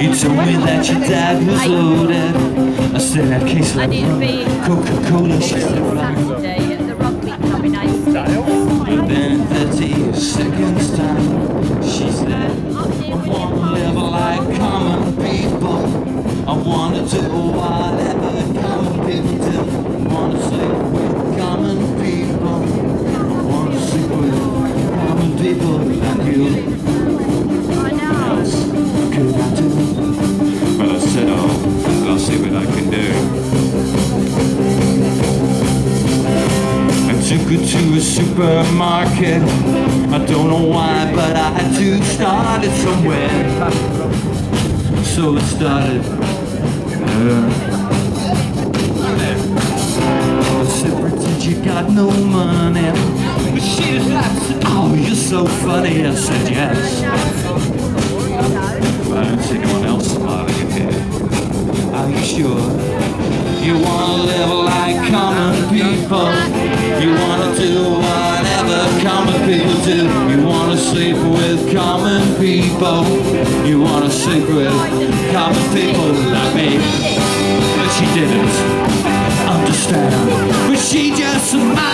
You told me that your dad was loaded I said that case like Coca-Cola took her to a supermarket. I don't know why, but I had to start it somewhere. So it started. Yeah. I said, pretend you got no money. She said, oh, you're so funny. I said, yes. I don't see anyone else smiling in here. Are you sure? You want to live like common people? you wanna do whatever common people do. You wanna sleep with common people. You wanna sleep with common people like me. But she didn't understand. But she just smiled.